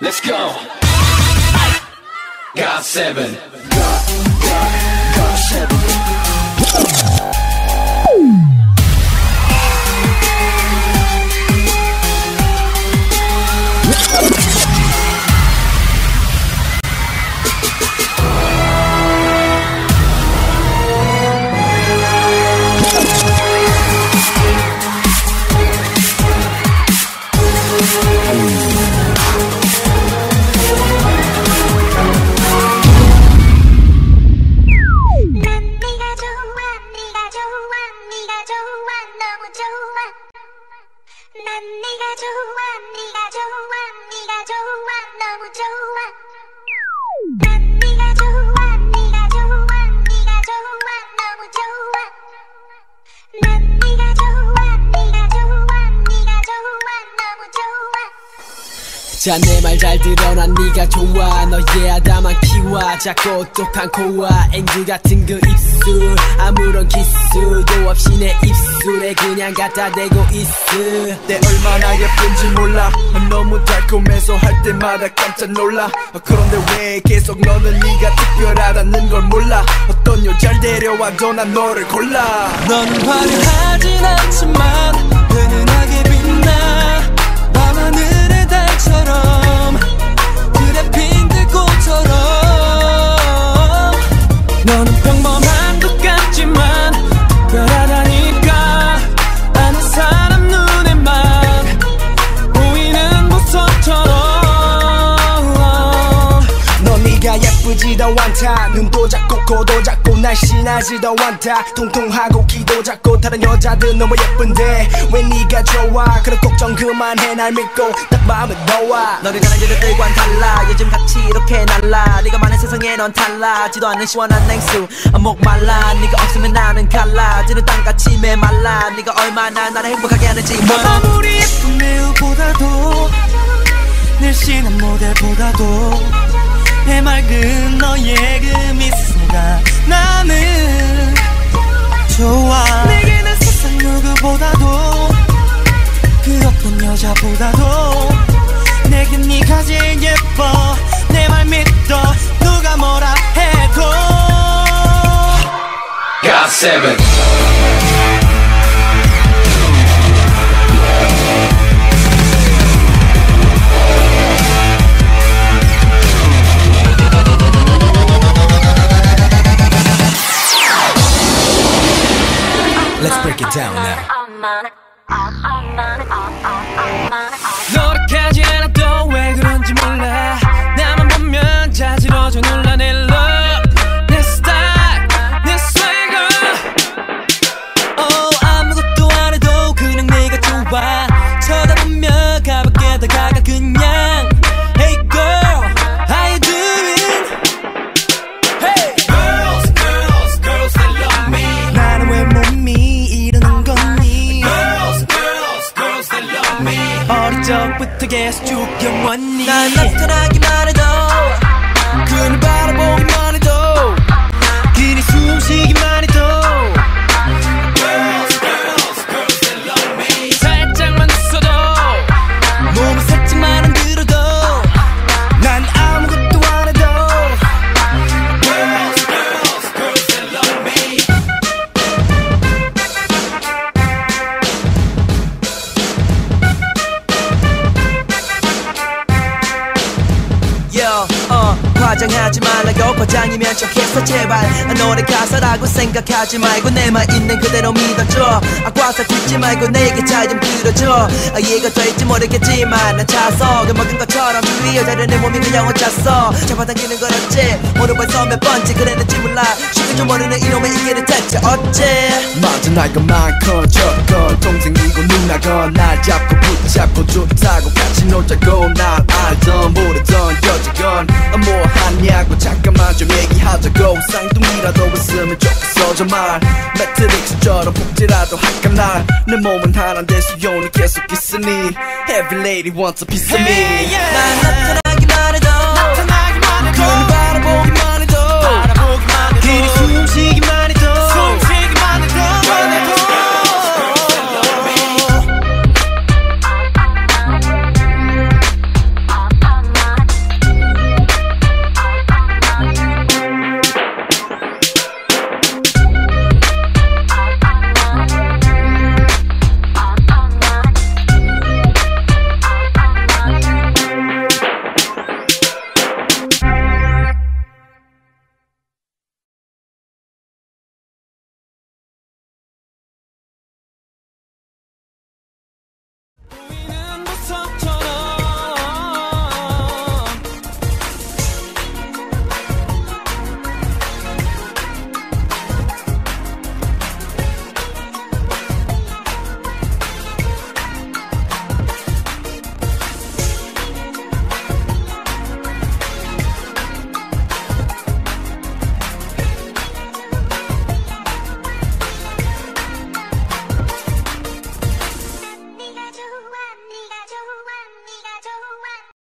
Let's go. God seven. 난 너무 좋아. 난 네가 좋아 네가 좋아 네가 좋아 너무 좋아. 난 네가 좋아 네가 좋아 네가 좋아 너무 좋아. 자 내 말 잘 들어 난 네가 좋아 너의 아담한 키와 작고 똑똑한 코와 앵두 같은 그 입술. 아무런 입술에 그냥 갖다 대고 있어 내 얼마나 예쁜지 몰라. 너무 달콤해서 할 때마다 깜짝 놀라. 그런데 왜 계속 너는 네가 특별하다는 걸 몰라? 어떤 여자를 데려와도 난 너를 골라. 넌 화려하진 않지만 예쁘지도 않다 눈도 작고 코도 작고 날씬하지도 않다 통통하고 키도 작고 다른 여자들 너무 예쁜데 왜 네가 좋아? 그런 걱정 그만해 날 믿고 딱 마음에 넣어 너를 가는 여자들과는 달라. 요즘 같이 이렇게 날라. 네가 많은 세상에 넌 달라지도 않는 시원한 냉수. 목 말라. 네가 없으면 나는 갈라 지는 땅같이 메말라. 네가 얼마나 나를 행복하게 하는지 아무리 예쁜 배우보다도 늘씬한 모델보다도 내 맑은 너의 그 미소가 나는 좋아. 내게는 세상 누구보다도 그 어떤 여자보다도. 내겐 네가 제일 예뻐. 내 말 믿어. 누가 뭐라 해도. God seven. Let's break it down now 노력하지 적부터 계속 쭉 영원히 난 나타나기만 해도 그늘 바라보기만 어, 화장하지 말라고 과장이면 좋겠어 제발. 아, 노래 가사라고 생각하지 말고 내 말 있는 그대로 믿어줘. 아과사 듣지 말고 내게 잘좀 들어줘. 아, 이해가 될지 모르겠지만 난 차석을 먹은 것처럼 이 여자를 내 몸이 그냥 어쩌어 잡아당기는 건 어째? 오늘 벌써 몇 번째 그랬는지 몰라. 쉽게 좀 모르는 이놈의 이게를 대체 어째? 맞아 나이가 커졌건 동생이고 누나건 날 잡고 붙잡고 좋다고 같이 놀자고 날 알던 모르던 여자건 뭐 않냐고 잠깐만 좀 얘기하자고 쌍둥이라도 있으면 좋겠어 정말. 매트릭스처럼 복지라도 할까 날내 몸은 하나인데 수요는 계속 있으니. Every lady wants a piece of me. Hey, yeah. 난 나타나기만 해도. 나타나기만 해도. 그 바라보기만